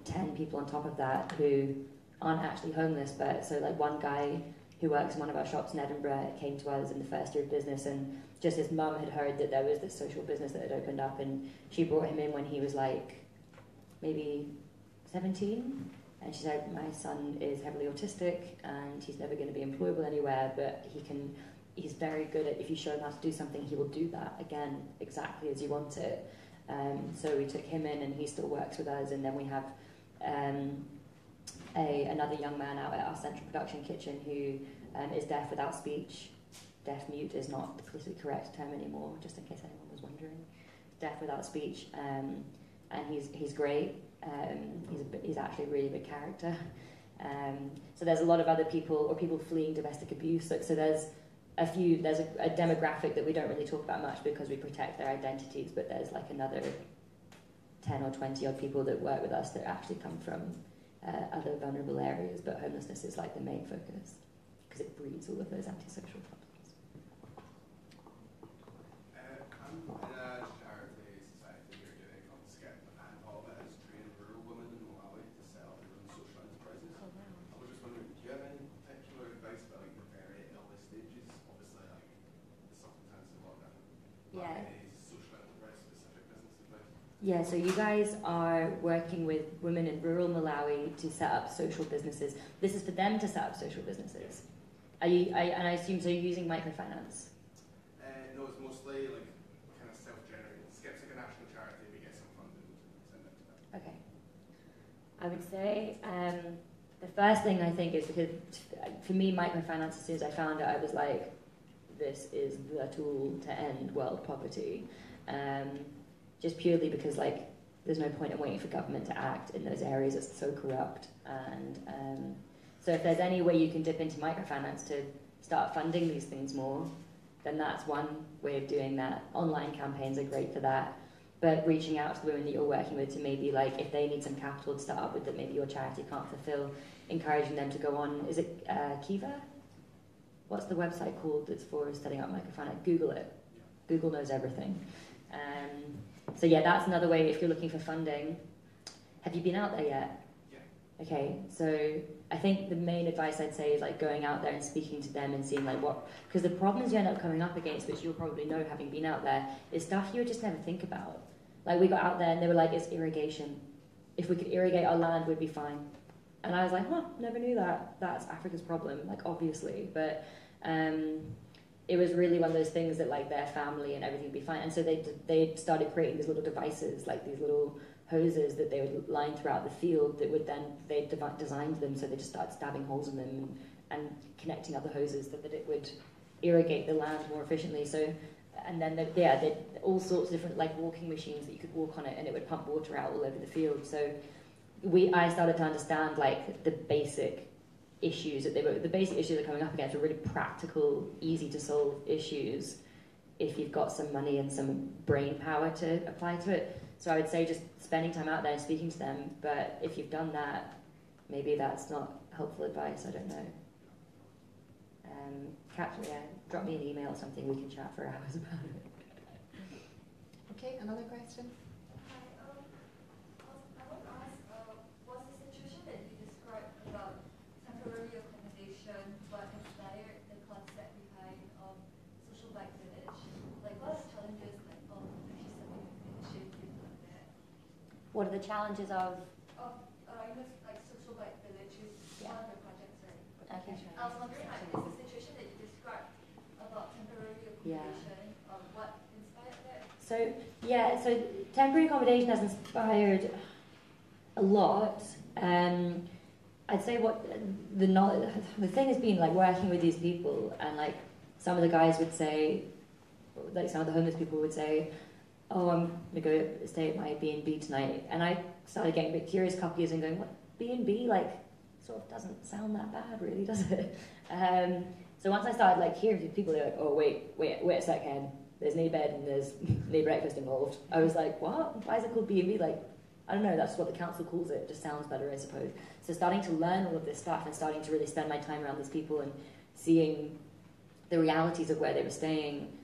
10 people on top of that who aren't actually homeless but so like one guy who works in one of our shops in edinburgh came to us in the first year of business and just his mum had heard that there was this social business that had opened up and she brought him in when he was like maybe 17 and she said, My son is heavily autistic and he's never going to be employable anywhere, but he can, he's very good at if you show him how to do something, he will do that again exactly as you want it. Um, so we took him in and he still works with us. And then we have um, a, another young man out at our central production kitchen who um, is deaf without speech. Deaf mute is not the politically correct term anymore, just in case anyone was wondering. Deaf without speech. Um, and he's, he's great. Um, he's, a, he's actually a really big character. Um, so there's a lot of other people or people fleeing domestic abuse. So, so there's a few, there's a, a, demographic that we don't really talk about much because we protect their identities, but there's like another 10 or 20 odd people that work with us that actually come from uh, other vulnerable areas, but homelessness is like the main focus because it breeds all of those antisocial problems. Uh, I'm in a charity society here doing called SKIP, and all of it is training rural women in Malawi to set up their own social enterprises. Oh, wow. I was just wondering, do you have any particular advice about like, the very early stages? Obviously, like the circumstances of what Yeah. any social enterprise specific business advice? Yeah, so you guys are working with women in rural Malawi to set up social businesses. This is for them to set up social businesses. Are you, I, and I assume so you're using microfinance? Uh, no, it's mostly like kind of self-generated. Skip's like a national charity, we get some funding send it to them. Okay. I would say um, the first thing I think is because for me, microfinance, as soon as I found it, I was like, this is the tool to end world poverty. Um, just purely because, like, there's no point in waiting for government to act in those areas. It's so corrupt. And um, so, if there's any way you can dip into microfinance to start funding these things more, then that's one way of doing that. Online campaigns are great for that but reaching out to the women that you're working with to maybe like if they need some capital to start up with that maybe your charity can't fulfill, encouraging them to go on. Is it uh, Kiva? What's the website called that's for setting up microfinance? Google it. Google knows everything. Um, so yeah, that's another way if you're looking for funding. Have you been out there yet? Yeah. Okay, so I think the main advice I'd say is like going out there and speaking to them and seeing like what because the problems you end up coming up against, which you'll probably know having been out there, is stuff you would just never think about. Like we got out there and they were like, it's irrigation. If we could irrigate our land, we'd be fine. And I was like, huh, never knew that. That's Africa's problem, like obviously. But um, it was really one of those things that like their family and everything would be fine. And so they they started creating these little devices, like these little hoses that they would line throughout the field that would then they designed them so they just started stabbing holes in them and, and connecting other hoses so that it would irrigate the land more efficiently. So and then the, yeah, they all sorts of different like walking machines that you could walk on it and it would pump water out all over the field. So we I started to understand like the basic issues that they were the basic issues they're coming up against are really practical, easy to solve issues if you've got some money and some brain power to apply to it. So I would say just spending time out there and speaking to them. But if you've done that, maybe that's not helpful advice. I don't know. Um, yeah, drop me an email or something. We can chat for hours about it. Okay, another question? Hi, um, I want to ask, uh, was the situation that you described about temporary accommodation what inspired the concept behind um, Social Bite Village? Like, what are the challenges like, of actually setting an initiative like that? What are the challenges of? Of, uh, know, like Social Bite Village is Yeah. one of the projects, right? Okay. I was wondering, like, is the situation that you described about temporary Yeah. accommodation, um, what inspired that? So yeah, so temporary accommodation has inspired a lot. Um, I'd say what the knowledge, the thing has been like working with these people, and like some of the guys would say, like some of the homeless people would say, "Oh, I'm gonna go stay at my B and B tonight," and I started getting a bit curious a couple years and going, "What B and B like?" Sort of doesn't sound that bad, really, does it? Um, so once I started like hearing from people, they're like, "Oh, wait, wait, wait a second. There's no bed and there's no breakfast involved." I was like, "What? Why is it called B and B?" Like, I don't know. That's what the council calls it. It just sounds better, I suppose. So starting to learn all of this stuff and starting to really spend my time around these people and seeing the realities of where they were staying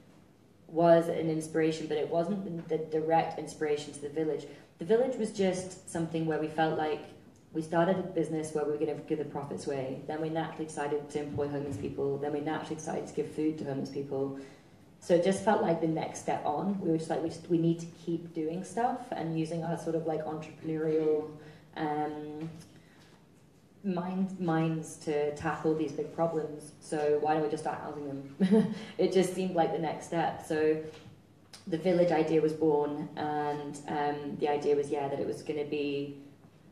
was an inspiration, but it wasn't the direct inspiration to the village. The village was just something where we felt like we started a business where we were going to give the profits away. Then we naturally decided to employ homeless people. Then we naturally decided to give food to homeless people. So it just felt like the next step on. We were just like, we just we need to keep doing stuff and using our sort of like entrepreneurial um, mind, minds to tackle these big problems. So why don't we just start housing them? it just seemed like the next step. So the village idea was born, and um, the idea was yeah that it was going to be,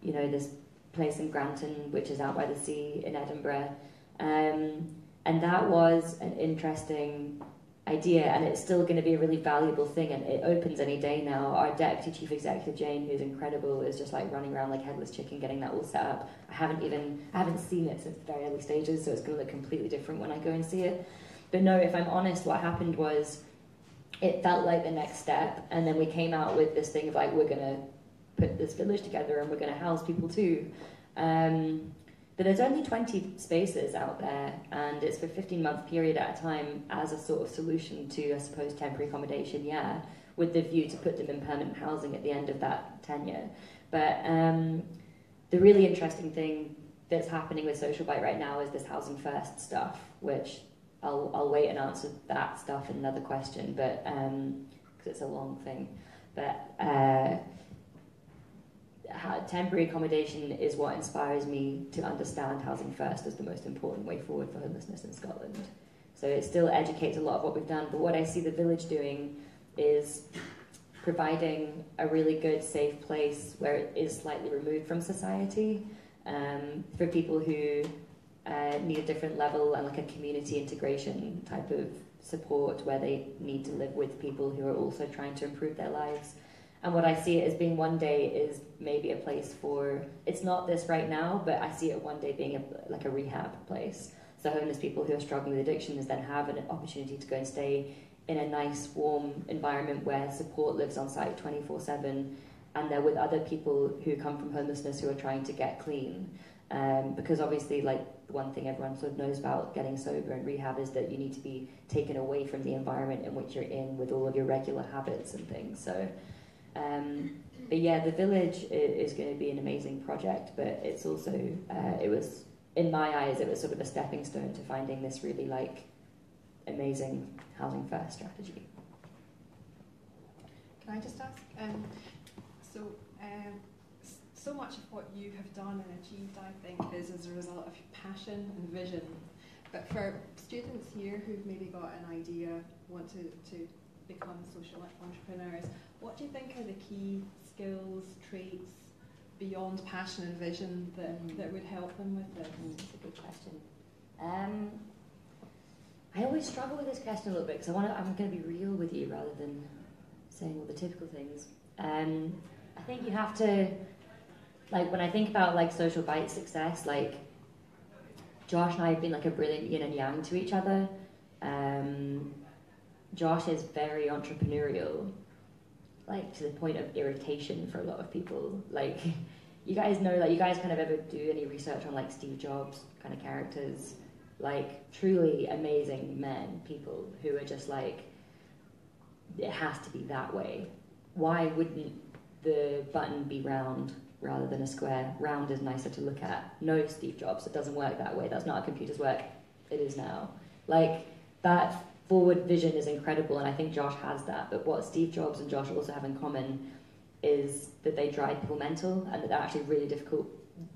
you know, this place in Granton, which is out by the sea in Edinburgh, um, and that was an interesting idea, and it's still going to be a really valuable thing, and it opens any day now. Our deputy chief executive Jane, who's incredible, is just like running around like headless chicken, getting that all set up. I haven't even I haven't seen it since the very early stages, so it's going to look completely different when I go and see it. But no, if I'm honest, what happened was it felt like the next step, and then we came out with this thing of like we're going to put this village together and we're going to house people too. Um, but there's only 20 spaces out there, and it's for a 15 month period at a time as a sort of solution to, I suppose, temporary accommodation, yeah, with the view to put them in permanent housing at the end of that tenure. But um, the really interesting thing that's happening with Social Bite right now is this housing first stuff, which I'll, I'll wait and answer that stuff in another question, but because it's a long thing. But uh, temporary accommodation is what inspires me to understand housing first as the most important way forward for homelessness in Scotland. So it still educates a lot of what we've done, but what I see the village doing is providing a really good, safe place where it is slightly removed from society um, for people who uh, need a different level and like a community integration type of support where they need to live with people who are also trying to improve their lives. And what I see it as being one day is maybe a place for, it's not this right now, but I see it one day being a, like a rehab place. So homeless people who are struggling with addictions then have an opportunity to go and stay in a nice, warm environment where support lives on site 24 7 and they're with other people who come from homelessness who are trying to get clean. Um, because obviously, like one thing everyone sort of knows about getting sober and rehab is that you need to be taken away from the environment in which you're in with all of your regular habits and things. So, um, but yeah, the village is, going to be an amazing project, but it's also uh, it was in my eyes it was sort of a stepping stone to finding this really like amazing housing first strategy. Can I just ask? Um, so, um, so much of what you have done and achieved, I think, is as a result of passion and vision. But for students here who've maybe got an idea, want to, to become social entrepreneurs, what do you think are the key skills, traits beyond passion and vision that, that would help them with this? Mm, That's a good question. Um, I always struggle with this question a little bit because I want to. I'm going to be real with you rather than saying all the typical things. Um, I think you have to, like, when I think about like social bite success, like Josh and I have been like a brilliant yin and yang to each other. Um, Josh is very entrepreneurial, like to the point of irritation for a lot of people. Like, you guys know, like, you guys kind of ever do any research on like Steve Jobs kind of characters? Like, truly amazing men, people who are just like, it has to be that way. why wouldn't the button be round rather than a square? Round is nicer to look at. No, Steve Jobs, it doesn't work that way. That's not how computers work. It is now. Like that forward vision is incredible, and I think Josh has that. But what Steve Jobs and Josh also have in common is that they drive people mental, and that they're actually really difficult.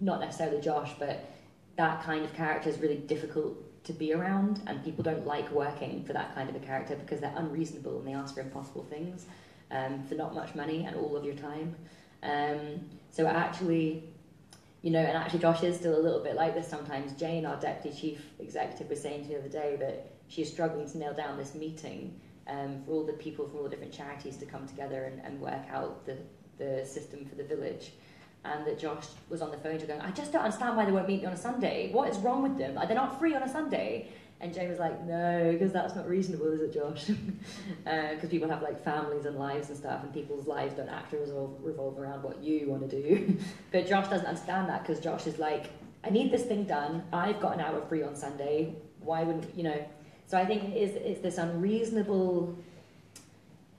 Not necessarily Josh, but that kind of character is really difficult to be around, and people don't like working for that kind of a character because they're unreasonable and they ask for impossible things um, for not much money and all of your time. Um, so actually, you know, and actually Josh is still a little bit like this sometimes. Jane, our deputy chief executive, was saying to the other day that she's struggling to nail down this meeting um, for all the people from all the different charities to come together and, and work out the, the system for the village. And that Josh was on the phone to going, I just don't understand why they won't meet me on a Sunday. What is wrong with them? Are they not free on a Sunday? And Jane was like, no, because that's not reasonable, is it, Josh? Because uh, people have like families and lives and stuff, and people's lives don't actually revolve, revolve around what you want to do. but Josh doesn't understand that because Josh is like, I need this thing done. I've got an hour free on Sunday. Why wouldn't you know? So I think it is it's this unreasonable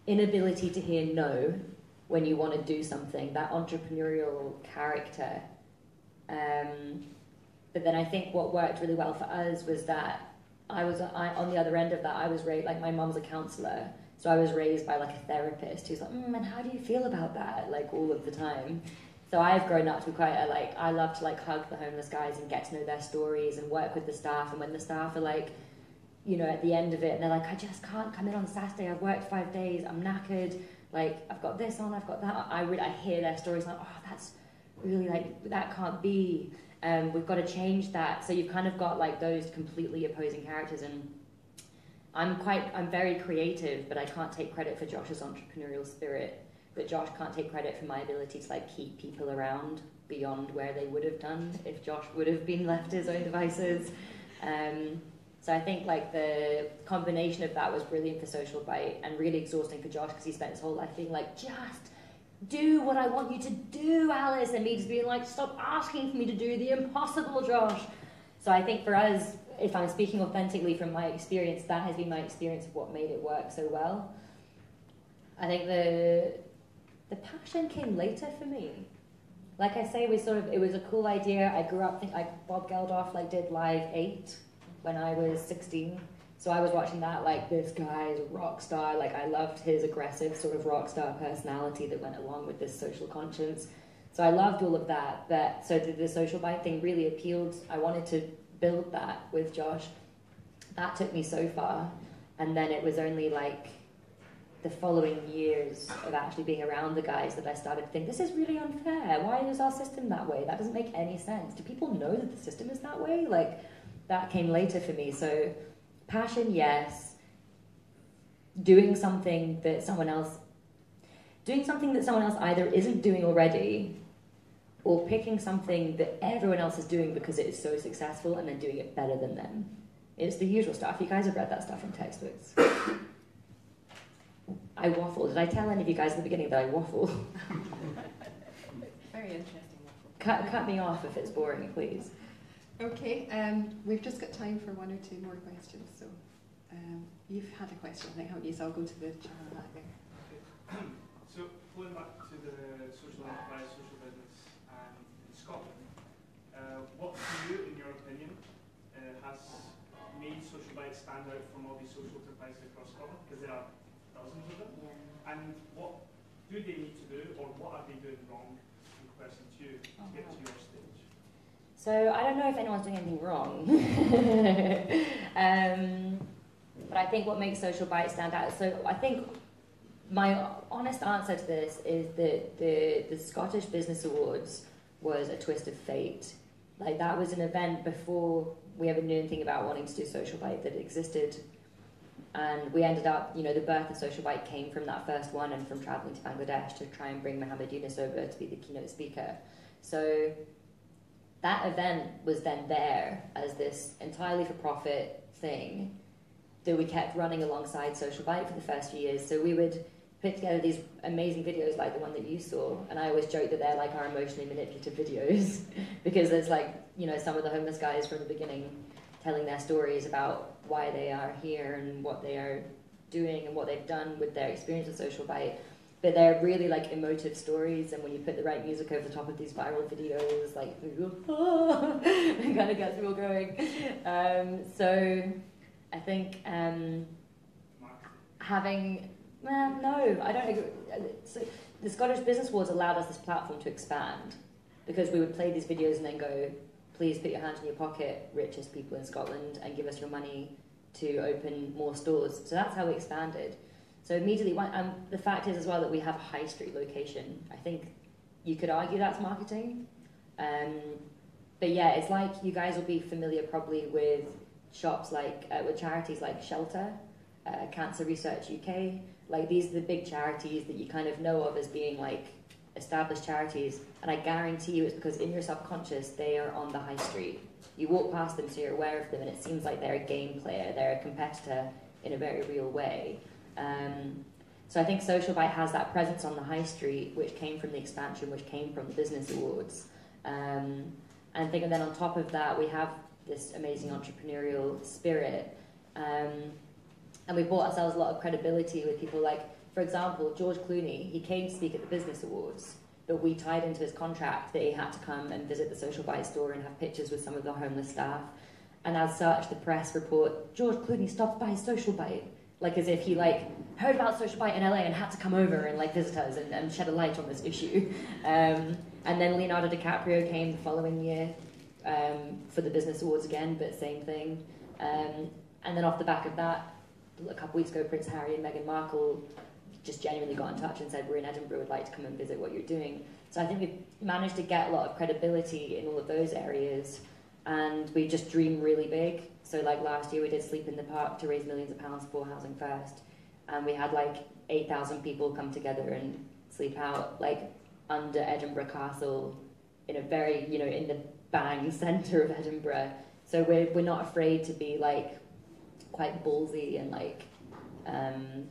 inability to hear no when you want to do something, that entrepreneurial character. Um, but then I think what worked really well for us was that I was I, on the other end of that. I was raised like my mom's a counselor, so I was raised by like a therapist who's like, mm, and how do you feel about that? Like all of the time. So I've grown up to be quite a, like I love to like hug the homeless guys and get to know their stories and work with the staff. And when the staff are like, you know, at the end of it, and they're like, I just can't come in on Saturday. I've worked five days. I'm knackered. Like I've got this on. I've got that. I really I hear their stories like, oh, that's really like that can't be. Um, we've got to change that. So you've kind of got like those completely opposing characters, and I'm quite, I'm very creative, but I can't take credit for Josh's entrepreneurial spirit. But Josh can't take credit for my ability to like keep people around beyond where they would have done if Josh would have been left his own devices. Um, so I think like the combination of that was brilliant for Social Bite and really exhausting for Josh because he spent his whole life being like, just do what I want you to do, Alice, and me just being like, stop asking for me to do the impossible, Josh. So I think for us, if I'm speaking authentically from my experience, that has been my experience of what made it work so well. I think the the passion came later for me. Like I say, we sort of it was a cool idea. I grew up think like Bob Geldof like did Live Eight when I was 16 so I was watching that like this guy is a rock star. Like I loved his aggressive sort of rock star personality that went along with this social conscience. So I loved all of that. But so the, the social bite thing really appealed. I wanted to build that with Josh. That took me so far, and then it was only like the following years of actually being around the guys that I started to think this is really unfair. Why is our system that way? That doesn't make any sense. Do people know that the system is that way? Like that came later for me. So Passion, yes. Doing something that someone else, doing something that someone else either isn't doing already, or picking something that everyone else is doing because it is so successful and then doing it better than them. It's the usual stuff. You guys have read that stuff in textbooks. I waffle. Did I tell any of you guys at the beginning that I waffle? Very interesting waffle. Cut, cut me off if it's boring, please. Okay, um, we've just got time for one or two more questions. So um, you've had a question, I think, haven't you? So I'll go to the channel back there. So going back to the social enterprise, social business um, in Scotland, uh, what to you, in your opinion, uh, has made Social Bite stand out from all these social enterprises across Scotland? Because there are thousands of them. Yeah. And what do they need to do, or what are they doing wrong in comparison to you to get to your stage? So I don't know if anyone's doing anything wrong. um, but I think what makes Social Bite stand out. So I think my honest answer to this is that the, the Scottish Business Awards was a twist of fate. Like that was an event before we ever knew anything about wanting to do Social Bite that existed. And we ended up, you know, the birth of Social Bite came from that first one and from traveling to Bangladesh to try and bring Muhammad Yunus over to be the keynote speaker. So that event was then there as this entirely for profit thing that we kept running alongside Social Bite for the first few years. So we would put together these amazing videos like the one that you saw, and I always joke that they're like our emotionally manipulative videos because there's like, you know, some of the homeless guys from the beginning telling their stories about why they are here and what they are doing and what they've done with their experience of Social Bite. But they're really like emotive stories. And when you put the right music over the top of these viral videos, like it kind of gets people going. Um, so I think um, having well, no, I don't agree. So the Scottish Business Awards allowed us this platform to expand because we would play these videos and then go, please put your hands in your pocket, richest people in Scotland, and give us your money to open more stores. So that's how we expanded. So immediately, the fact is as well that we have a high street location. I think you could argue that's marketing. Um, but yeah, it's like you guys will be familiar probably with shops like, uh, with charities like Shelter, uh, Cancer Research UK. Like these are the big charities that you kind of know of as being like established charities. And I guarantee you it's because in your subconscious they are on the high street. You walk past them so you're aware of them and it seems like they're a game player, they're a competitor in a very real way. Um, so I think Social Bite has that presence on the high street, which came from the expansion, which came from the business awards. Um, and I think, and then on top of that, we have this amazing entrepreneurial spirit. Um, and we bought ourselves a lot of credibility with people like, for example, George Clooney. He came to speak at the business awards, but we tied into his contract that he had to come and visit the Social Bite store and have pictures with some of the homeless staff. And as such, the press report George Clooney stopped by Social Bite like as if he like heard about social bite in LA and had to come over and like visit us and, and shed a light on this issue. Um, and then Leonardo DiCaprio came the following year um, for the business awards again, but same thing. Um, and then off the back of that, a couple weeks ago, Prince Harry and Meghan Markle just genuinely got in touch and said, "We're in Edinburgh, would like to come and visit what you're doing." So I think we've managed to get a lot of credibility in all of those areas, and we just dream really big. So like last year we did Sleep in the Park to raise millions of pounds for Housing First. And we had like 8,000 people come together and sleep out like under Edinburgh Castle in a very, you know, in the bang centre of Edinburgh. So we're, we're not afraid to be like quite ballsy and like um,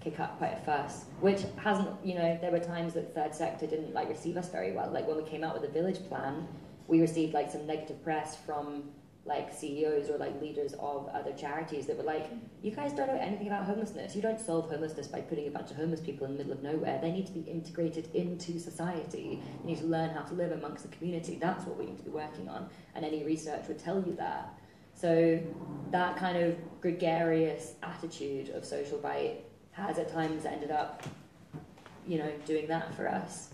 kick up quite a fuss, which hasn't, you know, there were times that third sector didn't like receive us very well. Like when we came out with the village plan, we received like some negative press from like CEOs or like leaders of other charities that were like, you guys don't know anything about homelessness. You don't solve homelessness by putting a bunch of homeless people in the middle of nowhere. They need to be integrated into society. You need to learn how to live amongst the community. That's what we need to be working on. And any research would tell you that. So that kind of gregarious attitude of social bite has at times ended up, you know, doing that for us.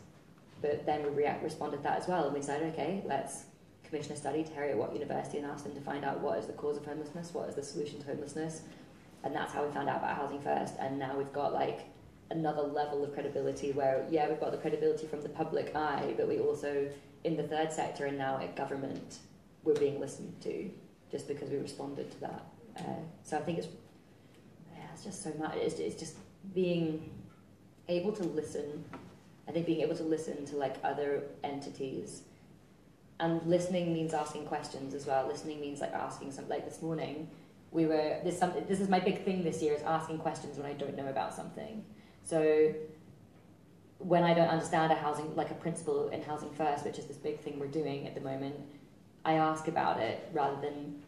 But then we react, responded to that as well, and we said, okay, let's commission a study to Heriot Watt University and asked them to find out what is the cause of homelessness, what is the solution to homelessness, and that's how we found out about Housing First. And now we've got like another level of credibility where, yeah, we've got the credibility from the public eye, but we also, in the third sector and now at government, we're being listened to just because we responded to that. Uh, so I think it's, yeah, it's just so much. It's, it's just being able to listen. I think being able to listen to like other entities and listening means asking questions as well. Listening means like asking something. Like this morning, we were this something. This is my big thing this year is asking questions when I don't know about something. So when I don't understand a housing like a principle in housing first, which is this big thing we're doing at the moment, I ask about it rather than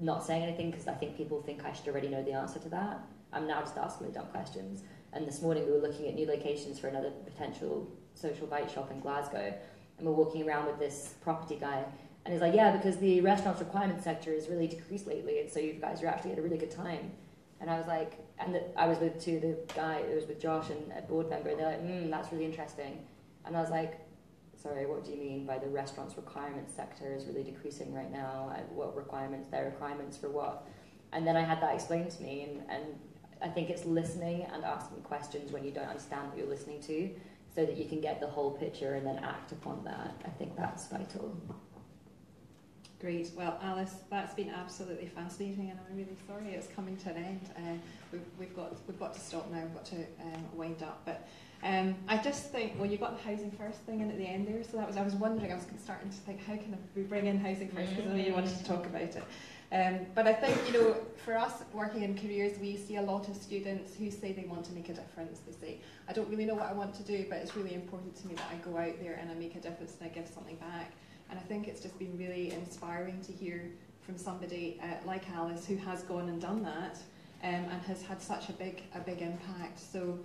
not saying anything because I think people think I should already know the answer to that. I'm now just asking the dumb questions. And this morning we were looking at new locations for another potential social bite shop in Glasgow and we're walking around with this property guy, and he's like, yeah, because the restaurants requirement sector has really decreased lately, and so you guys are actually at a really good time. And I was like, and the, I was with two, the guy, it was with Josh and a board member, and they're like, hmm, that's really interesting. And I was like, sorry, what do you mean by the restaurants requirement sector is really decreasing right now? What requirements, their requirements for what? And then I had that explained to me, and, and I think it's listening and asking questions when you don't understand what you're listening to so that you can get the whole picture and then act upon that. I think that's vital. Great. Well, Alice, that's been absolutely fascinating, and I'm really sorry it's coming to an end. Uh, we've, we've, got we've got to stop now. We've got to um, wind up. But um, I just think, well, you got the housing first thing in at the end there. So that was I was wondering. I was starting to think, how can we bring in housing first? Because I know you wanted to talk about it. Um, but I think, you know, for us working in careers, we see a lot of students who say they want to make a difference. They say, I don't really know what I want to do, but it's really important to me that I go out there and I make a difference and I give something back. And I think it's just been really inspiring to hear from somebody uh, like Alice who has gone and done that um, and has had such a big, a big impact. So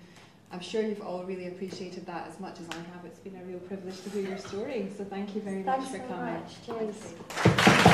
I'm sure you've all really appreciated that as much as I have. It's been a real privilege to hear your story. So thank you very Thanks much for so coming. much. Cheers.